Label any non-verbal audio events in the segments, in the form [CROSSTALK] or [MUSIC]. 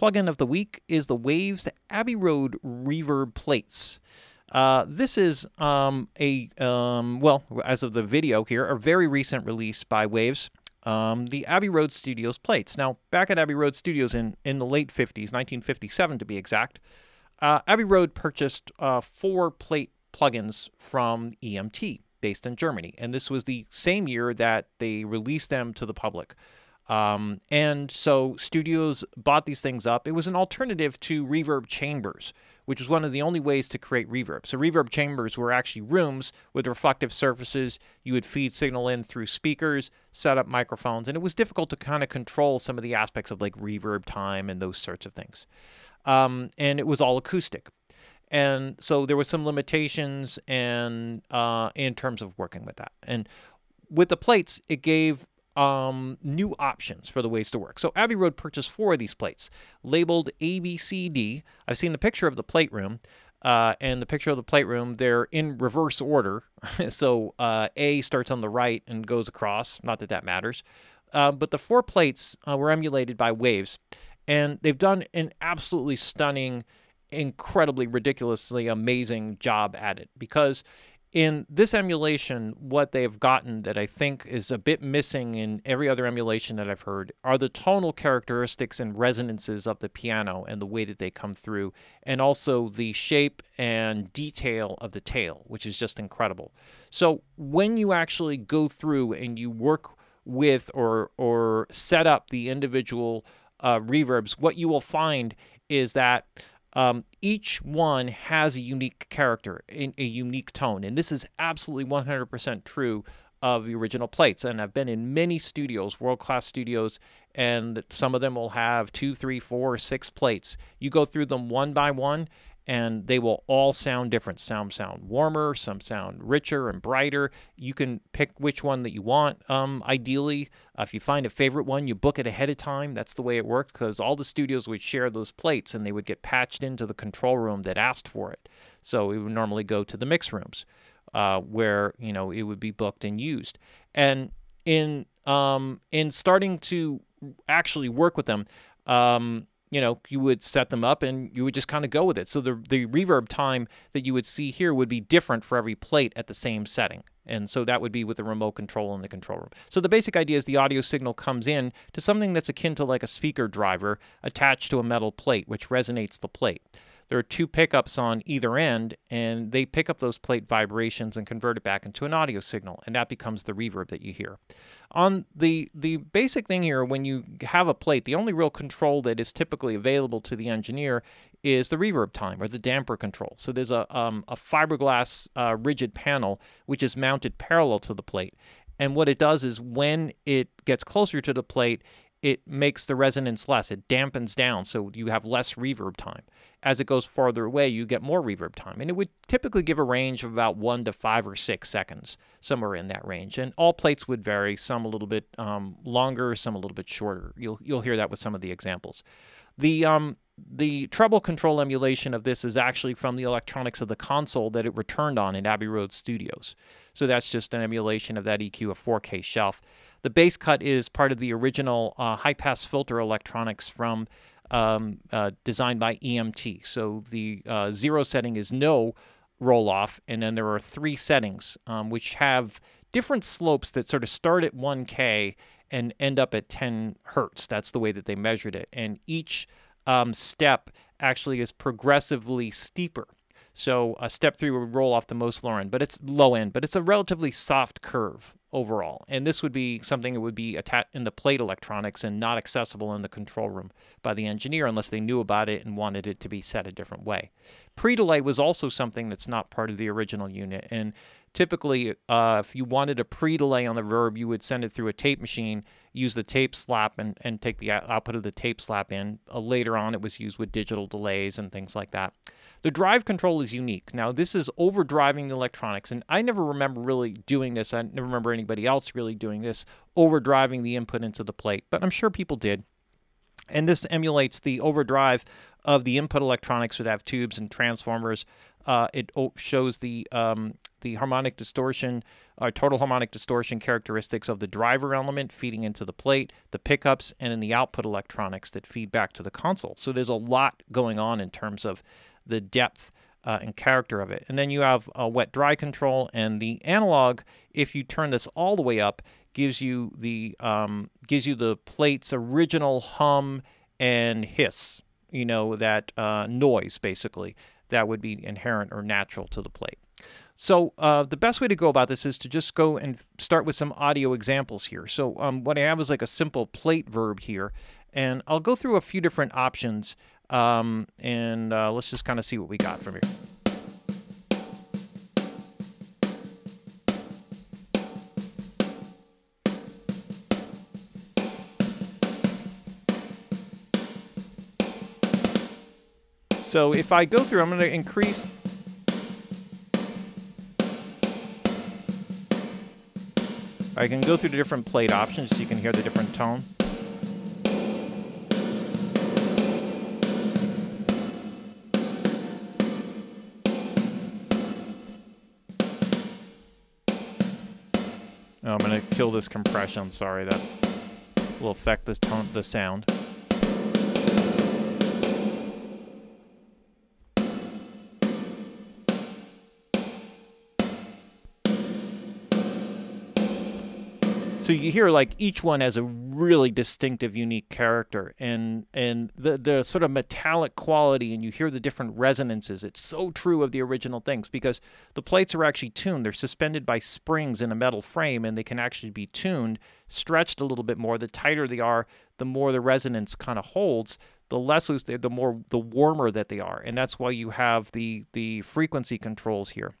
Plugin of the week is the Waves Abbey Road Reverb Plates. Uh, this is um, a, um, well, as of the video here, a very recent release by Waves, um, the Abbey Road Studios plates. Now, back at Abbey Road Studios in, in the late 50s, 1957 to be exact, uh, Abbey Road purchased uh, four plate plugins from EMT based in Germany. And this was the same year that they released them to the public. Um, and so studios bought these things up. It was an alternative to reverb chambers, which was one of the only ways to create reverb. So reverb chambers were actually rooms with reflective surfaces. You would feed signal in through speakers, set up microphones, and it was difficult to kind of control some of the aspects of like reverb time and those sorts of things. Um, and it was all acoustic and so there was some limitations and uh, in terms of working with that. And with the plates, it gave um, new options for the ways to work. So Abbey Road purchased four of these plates, labeled ABCD. I've seen the picture of the plate room. Uh, and the picture of the plate room, they're in reverse order. [LAUGHS] so uh, A starts on the right and goes across. Not that that matters. Uh, but the four plates uh, were emulated by Waves, and they've done an absolutely stunning incredibly ridiculously amazing job at it because in this emulation, what they have gotten that I think is a bit missing in every other emulation that I've heard are the tonal characteristics and resonances of the piano and the way that they come through, and also the shape and detail of the tail, which is just incredible. So when you actually go through and you work with or or set up the individual uh, reverbs, what you will find is that um, each one has a unique character, a unique tone, and this is absolutely 100% true of the original plates. And I've been in many studios, world class studios, and some of them will have two, three, four, six plates. You go through them one by one, and they will all sound different. Some sound warmer, some sound richer and brighter. You can pick which one that you want. Um, ideally, uh, if you find a favorite one, you book it ahead of time. That's the way it worked because all the studios would share those plates and they would get patched into the control room that asked for it. So it would normally go to the mix rooms uh, where you know it would be booked and used. And in um, in starting to actually work with them. Um, you know, you would set them up and you would just kind of go with it. So the, the reverb time that you would see here would be different for every plate at the same setting. And so that would be with the remote control in the control room. So the basic idea is the audio signal comes in to something that's akin to like a speaker driver attached to a metal plate, which resonates the plate. There are two pickups on either end, and they pick up those plate vibrations and convert it back into an audio signal, and that becomes the reverb that you hear. On the the basic thing here, when you have a plate, the only real control that is typically available to the engineer is the reverb time or the damper control. So there's a, um, a fiberglass uh, rigid panel which is mounted parallel to the plate. And what it does is when it gets closer to the plate, it makes the resonance less. It dampens down, so you have less reverb time. As it goes farther away, you get more reverb time. And it would typically give a range of about one to five or six seconds, somewhere in that range. And all plates would vary, some a little bit um, longer, some a little bit shorter. You'll, you'll hear that with some of the examples. The, um, the treble control emulation of this is actually from the electronics of the console that it returned on in Abbey Road Studios. So that's just an emulation of that EQ, a 4K shelf. The bass cut is part of the original uh, high pass filter electronics from um, uh, designed by EMT. So the uh, zero setting is no roll off, and then there are three settings um, which have different slopes that sort of start at 1K and end up at 10 hertz. That's the way that they measured it. And each um, step actually is progressively steeper. So a step three would roll off the most low end, but it's low end, but it's a relatively soft curve overall. And this would be something that would be attached in the plate electronics and not accessible in the control room by the engineer unless they knew about it and wanted it to be set a different way. Pre-delay was also something that's not part of the original unit. And typically, uh, if you wanted a pre-delay on the verb, you would send it through a tape machine, use the tape slap, and, and take the output of the tape slap in. Uh, later on, it was used with digital delays and things like that. The drive control is unique. Now, this is overdriving the electronics, and I never remember really doing this. I never remember anybody else really doing this, overdriving the input into the plate, but I'm sure people did. And this emulates the overdrive of the input electronics would have tubes and transformers. Uh, it shows the um, the harmonic distortion, uh, total harmonic distortion characteristics of the driver element feeding into the plate, the pickups, and then the output electronics that feed back to the console. So there's a lot going on in terms of the depth uh, and character of it. And then you have a wet dry control and the analog. If you turn this all the way up, gives you the um, gives you the plate's original hum and hiss. You know that uh, noise basically that would be inherent or natural to the plate. So uh, the best way to go about this is to just go and start with some audio examples here. So um, what I have is like a simple plate verb here, and I'll go through a few different options um, and uh, let's just kind of see what we got from here. So if I go through, I'm going to increase I can go through the different plate options so you can hear the different tone. Oh, I'm going to kill this compression. Sorry, that will affect the tone, the sound. So you hear like each one has a really distinctive unique character and and the the sort of metallic quality and you hear the different resonances. It's so true of the original things because the plates are actually tuned. They're suspended by springs in a metal frame and they can actually be tuned stretched a little bit more. The tighter they are the more the resonance kind of holds the less loose they the more the warmer that they are. And that's why you have the the frequency controls here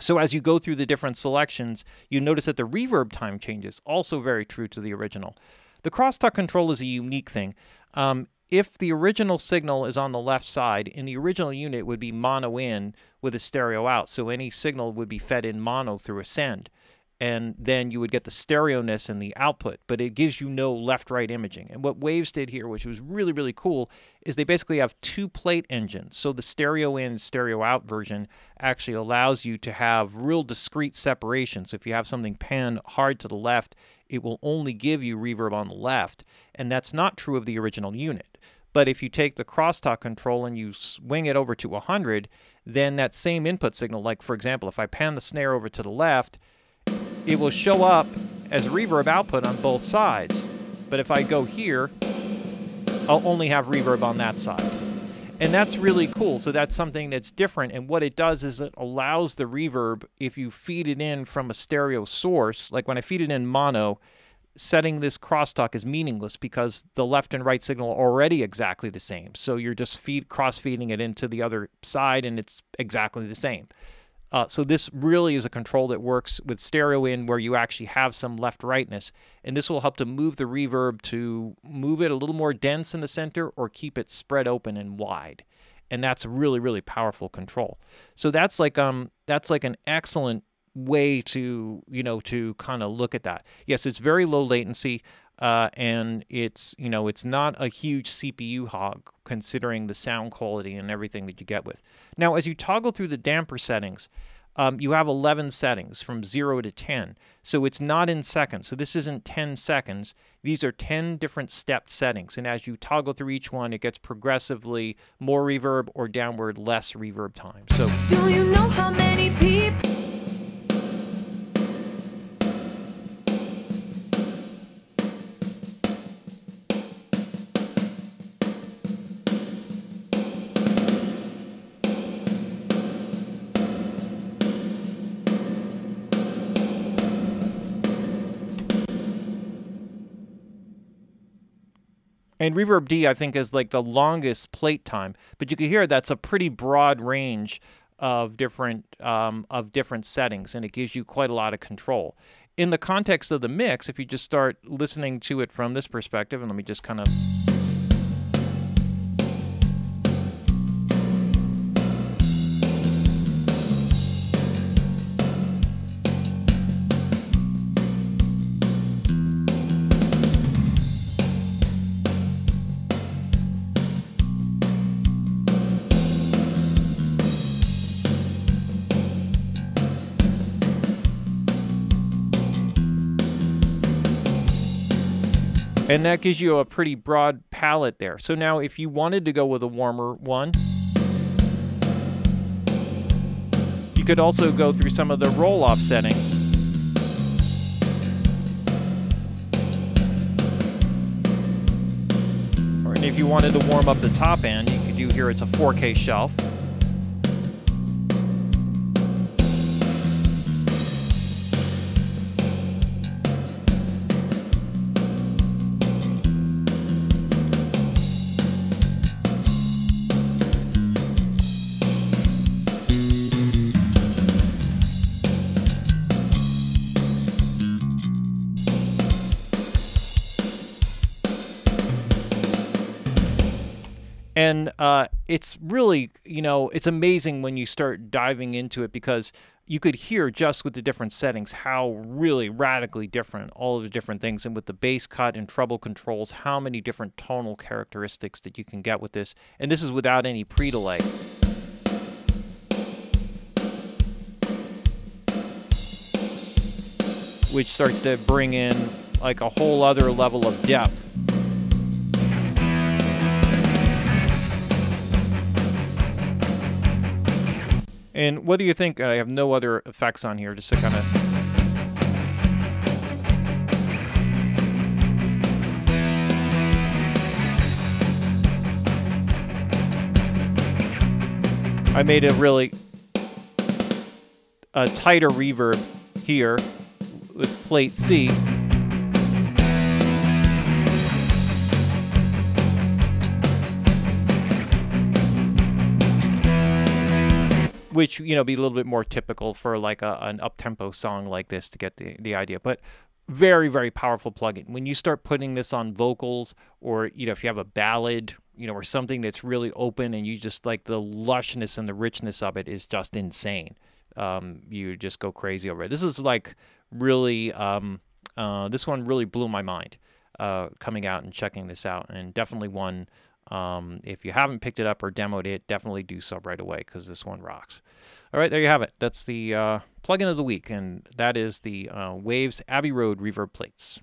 so as you go through the different selections, you notice that the reverb time changes, also very true to the original. The crosstalk control is a unique thing. Um, if the original signal is on the left side, in the original unit would be mono in with a stereo out, so any signal would be fed in mono through a send and then you would get the stereo-ness in the output, but it gives you no left-right imaging. And what Waves did here, which was really, really cool, is they basically have two plate engines. So the stereo in, stereo out version actually allows you to have real discrete separation. So if you have something panned hard to the left, it will only give you reverb on the left. And that's not true of the original unit. But if you take the crosstalk control and you swing it over to 100, then that same input signal, like for example, if I pan the snare over to the left, it will show up as reverb output on both sides. But if I go here, I'll only have reverb on that side. And that's really cool. So that's something that's different. And what it does is it allows the reverb, if you feed it in from a stereo source, like when I feed it in mono, setting this crosstalk is meaningless because the left and right signal are already exactly the same. So you're just feed cross feeding it into the other side and it's exactly the same. Uh, so this really is a control that works with stereo in where you actually have some left rightness. And this will help to move the reverb to move it a little more dense in the center or keep it spread open and wide. And that's really, really powerful control. So that's like um that's like an excellent way to, you know, to kind of look at that. Yes, it's very low latency. Uh, and it's you know it's not a huge CPU hog considering the sound quality and everything that you get with. Now, as you toggle through the damper settings, um, you have 11 settings from 0 to 10. So it's not in seconds. So this isn't 10 seconds. These are 10 different stepped settings. And as you toggle through each one, it gets progressively more reverb or downward less reverb time. So And Reverb D, I think, is like the longest plate time, but you can hear that's a pretty broad range of different um, of different settings, and it gives you quite a lot of control. In the context of the mix, if you just start listening to it from this perspective, and let me just kind of And that gives you a pretty broad palette there. So now if you wanted to go with a warmer one, you could also go through some of the roll-off settings. And if you wanted to warm up the top end, you could do here, it's a 4K shelf. And uh, it's really you know it's amazing when you start diving into it because you could hear just with the different settings how really radically different all of the different things and with the bass cut and treble controls how many different tonal characteristics that you can get with this. And this is without any pre-delay. Which starts to bring in like a whole other level of depth And what do you think? I have no other effects on here, just to kind of. I made a really a tighter reverb here with plate C. which you know be a little bit more typical for like a, an up tempo song like this to get the, the idea. But very very powerful plugin. When you start putting this on vocals, or you know if you have a ballad, you know, or something that's really open, and you just like the lushness and the richness of it is just insane. Um, you just go crazy over it. This is like really um, uh, this one really blew my mind uh, coming out and checking this out, and definitely one um, if you haven't picked it up or demoed it, definitely do so right away because this one rocks. All right, there you have it. That's the uh, plugin of the week, and that is the uh, Waves Abbey Road Reverb Plates.